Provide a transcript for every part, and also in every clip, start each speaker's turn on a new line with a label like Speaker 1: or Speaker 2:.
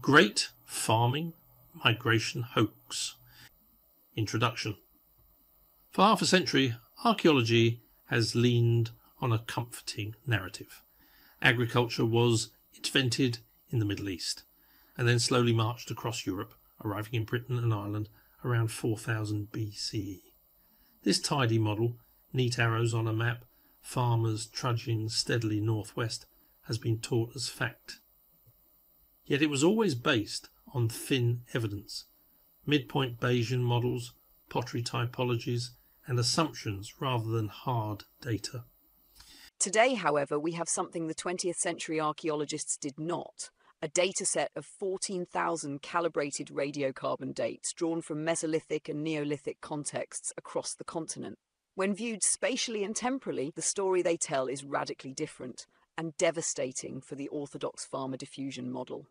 Speaker 1: Great Farming Migration Hoax. Introduction. For half a century, archaeology has leaned on a comforting narrative. Agriculture was invented in the Middle East and then slowly marched across Europe, arriving in Britain and Ireland around 4000 BCE. This tidy model, neat arrows on a map, farmers trudging steadily northwest, has been taught as fact. Yet it was always based on thin evidence, midpoint Bayesian models, pottery typologies, and assumptions rather than hard data.
Speaker 2: Today, however, we have something the 20th century archaeologists did not a dataset of 14,000 calibrated radiocarbon dates drawn from Mesolithic and Neolithic contexts across the continent. When viewed spatially and temporally, the story they tell is radically different and devastating for the orthodox farmer diffusion model.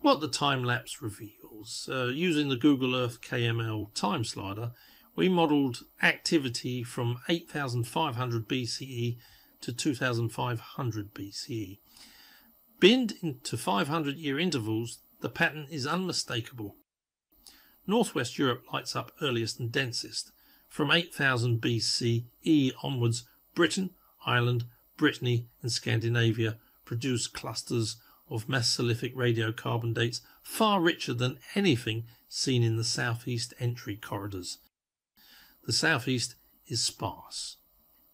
Speaker 1: What the time lapse reveals, uh, using the Google Earth KML time slider, we modelled activity from 8500 BCE to 2500 BCE. Binned into 500 year intervals, the pattern is unmistakable. Northwest Europe lights up earliest and densest. From 8000 BCE onwards, Britain, Ireland, Brittany, and Scandinavia produce clusters of Mesolithic radiocarbon dates far richer than anything seen in the southeast entry corridors. The southeast is sparse.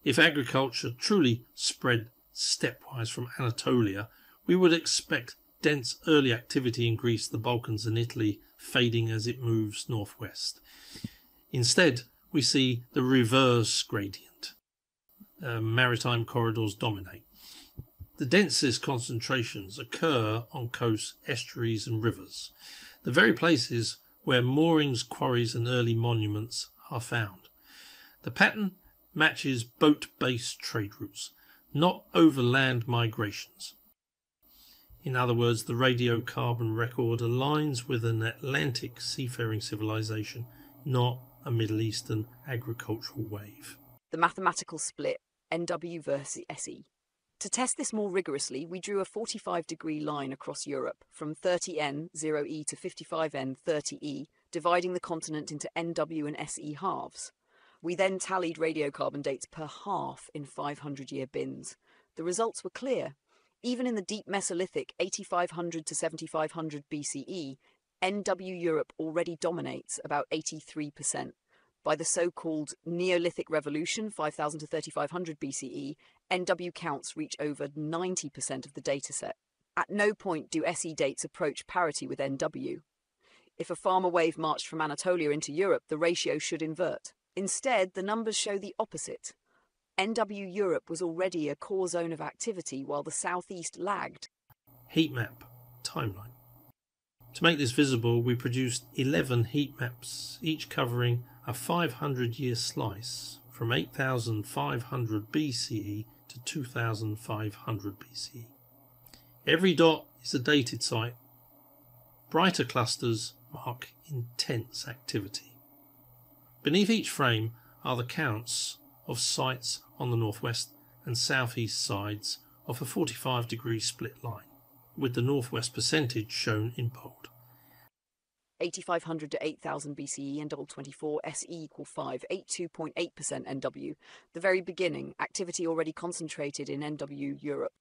Speaker 1: If agriculture truly spread stepwise from Anatolia, we would expect dense early activity in Greece, the Balkans, and Italy fading as it moves northwest. Instead, we see the reverse gradient. Uh, maritime corridors dominate. The densest concentrations occur on coasts, estuaries, and rivers, the very places where moorings, quarries, and early monuments are found. The pattern matches boat based trade routes, not overland migrations. In other words, the radiocarbon record aligns with an Atlantic seafaring civilization, not a Middle Eastern agricultural wave.
Speaker 2: The mathematical split NW versus SE. To test this more rigorously, we drew a 45 degree line across Europe from 30N 0E to 55N 30E, dividing the continent into NW and SE halves. We then tallied radiocarbon dates per half in 500 year bins. The results were clear. Even in the deep Mesolithic 8500 to 7500 BCE, NW Europe already dominates about 83%. By the so called Neolithic Revolution, 5000 to 3500 BCE, NW counts reach over 90% of the dataset. At no point do SE dates approach parity with NW. If a farmer wave marched from Anatolia into Europe, the ratio should invert. Instead, the numbers show the opposite. NW Europe was already a core zone of activity while the southeast lagged.
Speaker 1: Heat map timeline. To make this visible, we produced 11 heat maps, each covering a 500 year slice from 8500 BCE to 2500 BCE. Every dot is a dated site. Brighter clusters mark intense activity. Beneath each frame are the counts of sites on the northwest and southeast sides of a 45 degree split line, with the northwest percentage shown in bold.
Speaker 2: 8500 to 8000 BCE, N24, SE equal 5, 82.8% NW. The very beginning, activity already concentrated in NW Europe.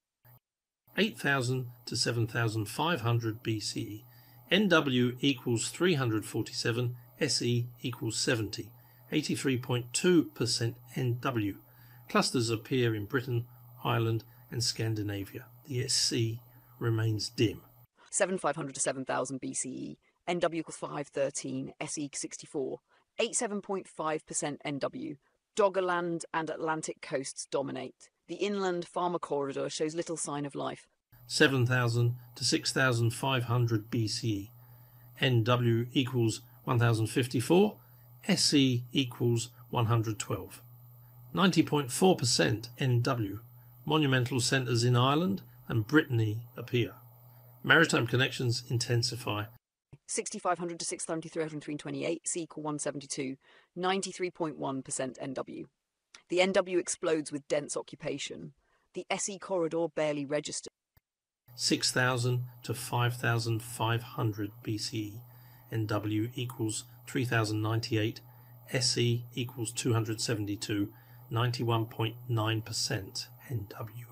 Speaker 1: 8000 to 7500 BCE, NW equals 347, SE equals 70, 83.2% NW. Clusters appear in Britain, Ireland, and Scandinavia. The SC remains dim.
Speaker 2: 7500 to 7000 BCE, NW equals 513, SE 64, 87.5% NW. Doggerland and Atlantic coasts dominate. The inland farmer corridor shows little sign of life.
Speaker 1: 7000 to 6500 BCE. NW equals 1054, SE equals 112. 90.4% NW. Monumental centres in Ireland and Brittany appear. Maritime connections intensify.
Speaker 2: 6500 to 633, C equal 172, 93.1% NW. The NW explodes with dense occupation. The SE corridor barely registers.
Speaker 1: 6000 to 5500 BCE, NW equals 3098, SE equals 272, 91.9% NW.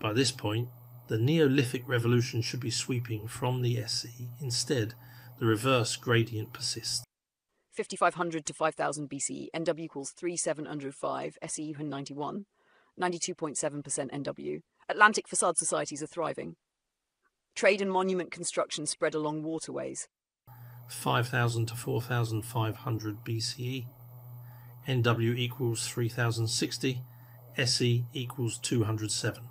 Speaker 1: By this point, the Neolithic revolution should be sweeping from the SE. Instead, the reverse gradient persists.
Speaker 2: 5500 to 5000 BCE, NW equals 3705, SE 91, 92.7% NW. Atlantic facade societies are thriving. Trade and monument construction spread along waterways.
Speaker 1: 5000 to 4500 BCE, NW equals 3060, SE equals 207.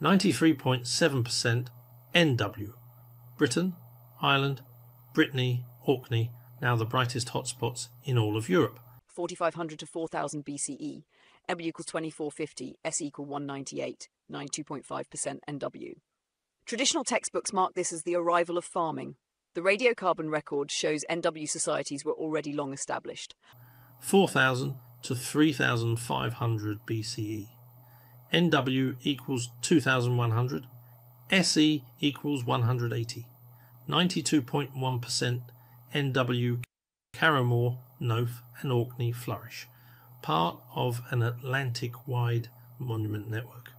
Speaker 1: 93.7% NW. Britain, Ireland, Brittany, Orkney, now the brightest hotspots in all of Europe.
Speaker 2: 4500 to 4000 BCE, NW equals 2450, S equal 198, 92.5% NW. Traditional textbooks mark this as the arrival of farming. The radiocarbon record shows NW societies were already long established.
Speaker 1: 4000 to 3500 BCE. NW equals 2100. SE equals 180. 92.1% NW Carrowmore, Knowth and Orkney flourish, part of an Atlantic wide monument network.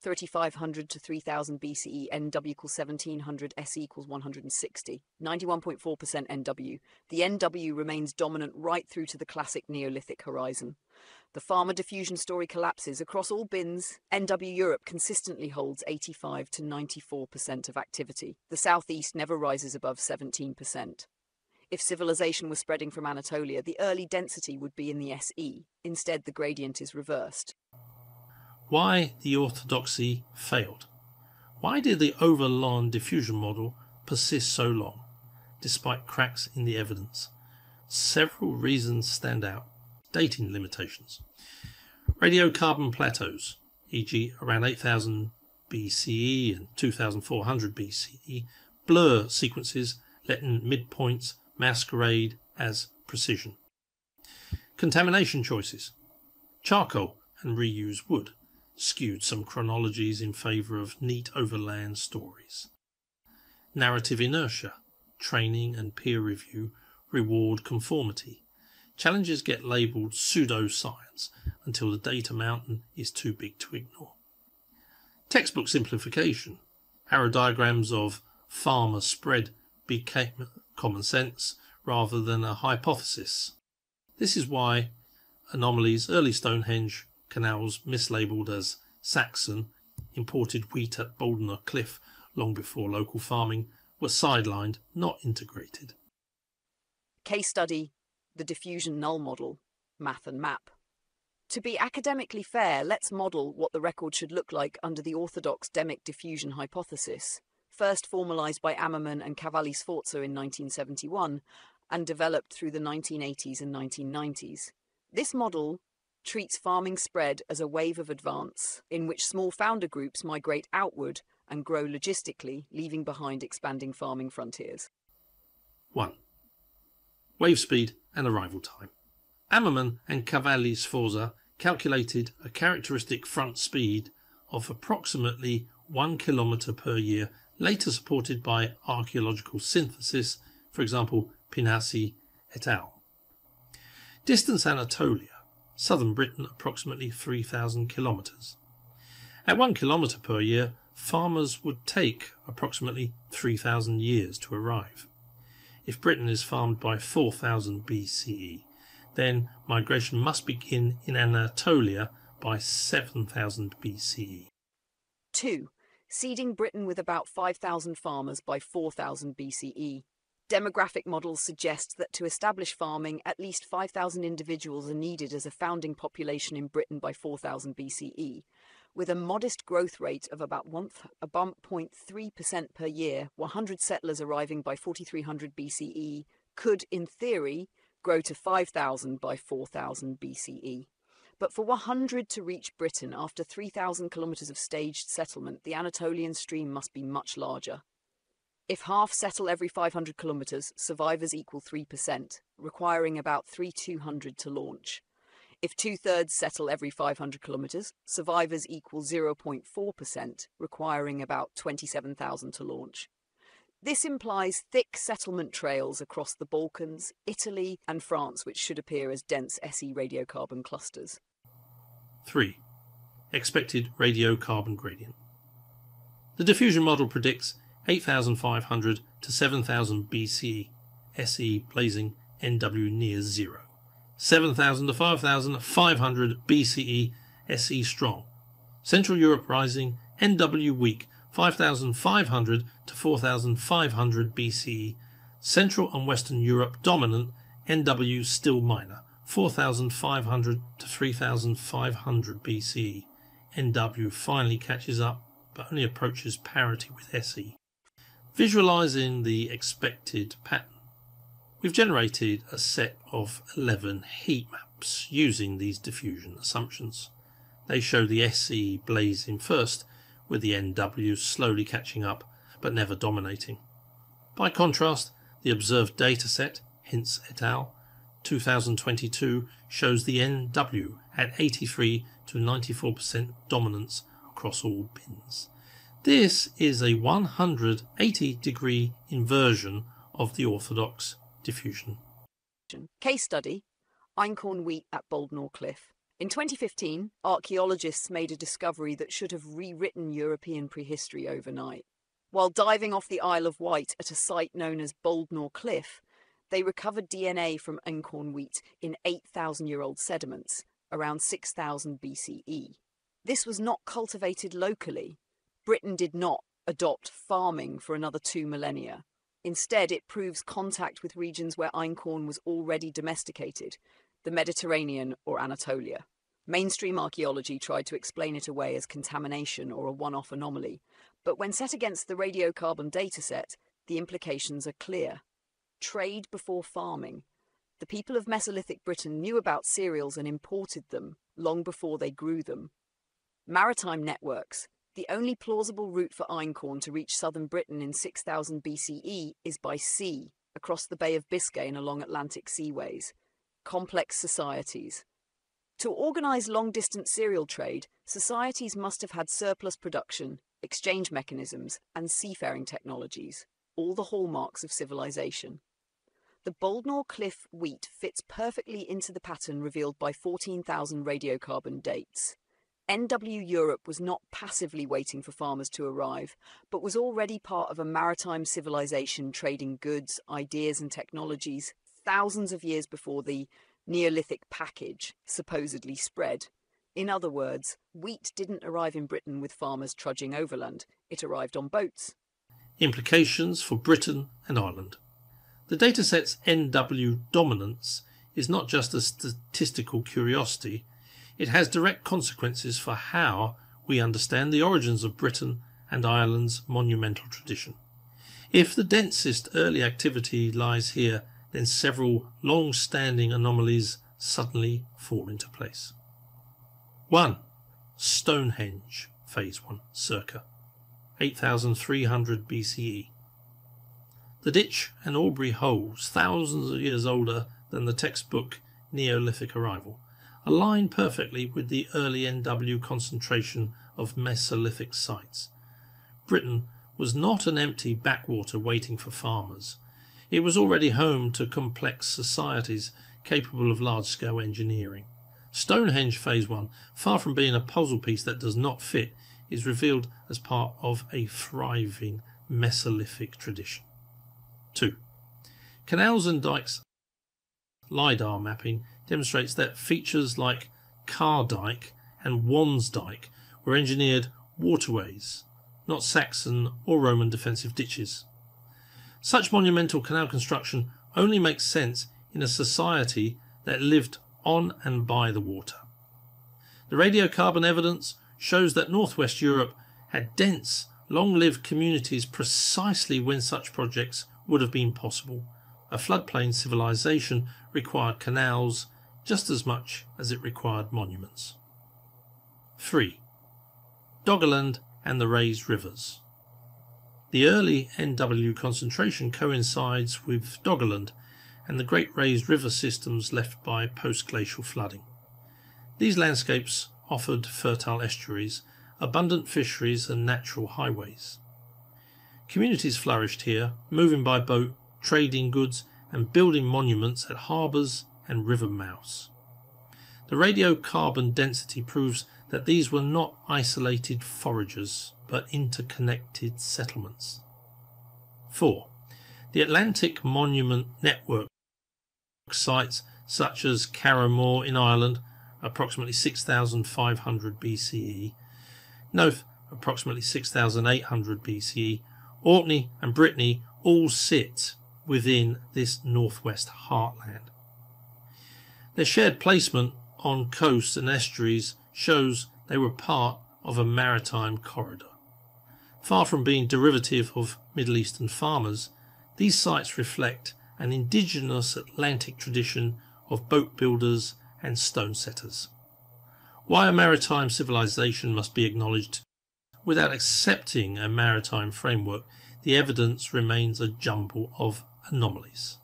Speaker 2: 3500 to 3000 BCE, NW equals 1700, SE equals 160, 91.4% NW. The NW remains dominant right through to the classic Neolithic horizon. The farmer diffusion story collapses across all bins. NW Europe consistently holds 85 to 94% of activity. The southeast never rises above 17%. If civilization was spreading from Anatolia, the early density would be in the SE. Instead, the gradient is reversed.
Speaker 1: Why the orthodoxy failed? Why did the Overlon diffusion model persist so long, despite cracks in the evidence? Several reasons stand out. Dating limitations. Radiocarbon plateaus, e.g., around 8000 BCE and 2400 BCE, blur sequences, letting midpoints masquerade as precision. Contamination choices. Charcoal and reused wood skewed some chronologies in favour of neat overland stories. Narrative inertia, training and peer review reward conformity. Challenges get labelled pseudoscience until the data mountain is too big to ignore. Textbook simplification. Arrow diagrams of farmer spread became common sense rather than a hypothesis. This is why anomalies, early Stonehenge canals mislabeled as Saxon, imported wheat at Bouldnor Cliff long before local farming, were sidelined, not integrated.
Speaker 2: Case study The diffusion null model, math and map. To be academically fair, let's model what the record should look like under the orthodox demic diffusion hypothesis first formalised by Ammerman and Cavalli Sforza in 1971 and developed through the 1980s and 1990s. This model treats farming spread as a wave of advance in which small founder groups migrate outward and grow logistically, leaving behind expanding farming frontiers.
Speaker 1: 1. Wave speed and arrival time. Ammerman and Cavalli Sforza calculated a characteristic front speed of approximately 1 km per year later supported by archaeological synthesis, for example, Pinhasi et al. Distance Anatolia, southern Britain approximately 3,000 kilometres. At 1 kilometre per year, farmers would take approximately 3,000 years to arrive. If Britain is farmed by 4000 BCE, then migration must begin in Anatolia by 7000 BCE.
Speaker 2: 2 seeding Britain with about 5,000 farmers by 4000 BCE. Demographic models suggest that to establish farming, at least 5,000 individuals are needed as a founding population in Britain by 4000 BCE. With a modest growth rate of about 1.3% per year, 100 settlers arriving by 4300 BCE could, in theory, grow to 5,000 by 4000 BCE. But for 100 to reach Britain after 3,000 kilometres of staged settlement, the Anatolian stream must be much larger. If half settle every 500 kilometres, survivors equal 3%, requiring about 3,200 to launch. If two thirds settle every 500 kilometres, survivors equal 0.4%, requiring about 27,000 to launch. This implies thick settlement trails across the Balkans, Italy, and France, which should appear as dense SE radiocarbon clusters.
Speaker 1: 3. Expected radiocarbon gradient. The diffusion model predicts 8500 to 7000 BCE, SE blazing NW near zero. 7000 to 5500 BCE, SE strong. Central Europe rising, NW weak, 5500 to 4500 BCE. Central and Western Europe dominant, NW still minor, 4500 to 3500 BCE. NW finally catches up but only approaches parity with SE. Visualizing the expected pattern, we've generated a set of 11 heat maps using these diffusion assumptions. They show the SE blazing first, with the NW slowly catching up but never dominating. By contrast, the observed dataset, Hintz et al., 2022, shows the NW at 83 to 94% dominance across all bins. This is a 180 degree inversion of the orthodox diffusion.
Speaker 2: Case study Einkorn wheat at Bouldnor Cliff. In 2015, archaeologists made a discovery that should have rewritten European prehistory overnight. While diving off the Isle of Wight at a site known as Bouldnor Cliff, they recovered DNA from Einkorn wheat in 8,000 year old sediments, around 6000 BCE. This was not cultivated locally. Britain did not adopt farming for another two millennia. Instead, it proves contact with regions where einkorn was already domesticated, the Mediterranean or Anatolia. Mainstream archaeology tried to explain it away as contamination or a one off anomaly, but when set against the radiocarbon dataset, the implications are clear. Trade before farming. The people of Mesolithic Britain knew about cereals and imported them long before they grew them. Maritime networks. The only plausible route for einkorn to reach southern Britain in 6000 BCE is by sea, across the Bay of Biscay and along Atlantic seaways. Complex societies. To organise long distance cereal trade, societies must have had surplus production, exchange mechanisms, and seafaring technologies, all the hallmarks of civilization. The Bouldnor Cliff wheat fits perfectly into the pattern revealed by 14,000 radiocarbon dates. NW Europe was not passively waiting for farmers to arrive, but was already part of a maritime civilization trading goods, ideas, and technologies thousands of years before the Neolithic package supposedly spread. In other words, wheat didn't arrive in Britain with farmers trudging overland, it arrived on boats.
Speaker 1: Implications for Britain and Ireland. The dataset's NW dominance is not just a statistical curiosity, it has direct consequences for how we understand the origins of Britain and Ireland's monumental tradition. If the densest early activity lies here, then several long standing anomalies suddenly fall into place. 1. Stonehenge, Phase 1, circa 8300 BCE. The ditch and Aubrey holes, thousands of years older than the textbook Neolithic arrival, align perfectly with the early NW concentration of Mesolithic sites. Britain was not an empty backwater waiting for farmers. It was already home to complex societies capable of large scale engineering. Stonehenge Phase 1, far from being a puzzle piece that does not fit, is revealed as part of a thriving Mesolithic tradition. 2. Canals and dikes LIDAR mapping demonstrates that features like Car Dyke and Wansdyke were engineered waterways, not Saxon or Roman defensive ditches. Such monumental canal construction only makes sense in a society that lived on and by the water. The radiocarbon evidence shows that northwest Europe had dense, long lived communities precisely when such projects would have been possible. A floodplain civilization required canals, just as much as it required monuments. 3. Doggerland and the raised rivers. The early NW concentration coincides with Doggerland and the great raised river systems left by post-glacial flooding. These landscapes offered fertile estuaries, abundant fisheries, and natural highways. Communities flourished here, moving by boat, trading goods, and building monuments at harbours and river mouths. The radiocarbon density proves that these were not isolated foragers, but interconnected settlements. 4. The Atlantic Monument Network sites such as Carrowmore in Ireland, approximately 6500 BCE, Knowth, approximately 6800 BCE, Orkney and Brittany all sit within this northwest heartland. Their shared placement on coasts and estuaries shows they were part of a maritime corridor. Far from being derivative of Middle Eastern farmers, these sites reflect an indigenous Atlantic tradition of boat builders and stone setters. Why a maritime civilization must be acknowledged without accepting a maritime framework, the evidence remains a jumble of anomalies.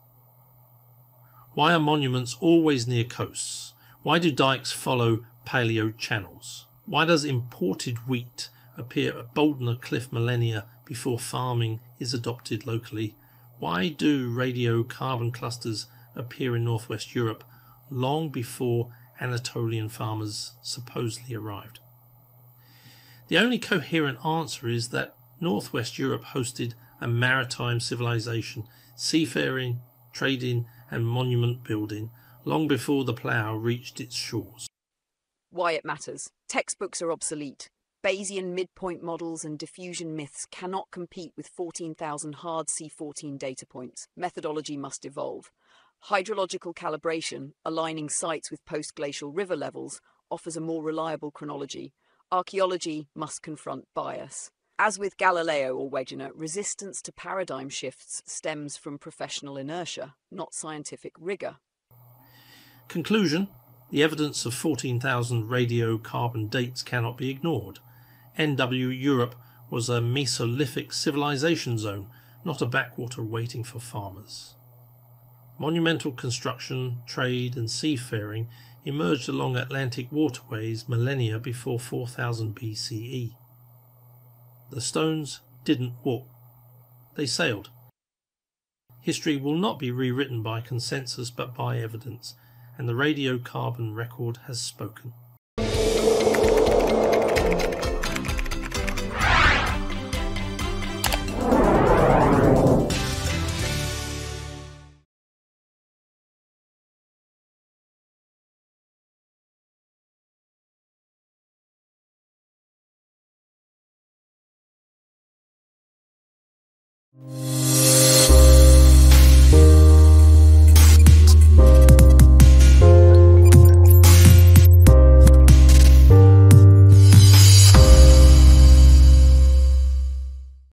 Speaker 1: Why are monuments always near coasts? Why do dikes follow paleo channels? Why does imported wheat appear at Bouldnor Cliff millennia before farming is adopted locally? Why do radiocarbon clusters appear in northwest Europe long before Anatolian farmers supposedly arrived? The only coherent answer is that northwest Europe hosted a maritime civilization, seafaring, trading, and monument building long before the plough reached its shores.
Speaker 2: Why it matters. Textbooks are obsolete. Bayesian midpoint models and diffusion myths cannot compete with 14,000 hard C14 data points. Methodology must evolve. Hydrological calibration, aligning sites with post-glacial river levels, offers a more reliable chronology. Archaeology must confront bias. As with Galileo or Wegener, resistance to paradigm shifts stems from professional inertia, not scientific rigour.
Speaker 1: Conclusion The evidence of 14,000 radiocarbon dates cannot be ignored. NW Europe was a Mesolithic civilization zone, not a backwater waiting for farmers. Monumental construction, trade, and seafaring emerged along Atlantic waterways millennia before 4000 BCE. The stones didn't walk, they sailed. History will not be rewritten by consensus but by evidence, and the radiocarbon record has spoken.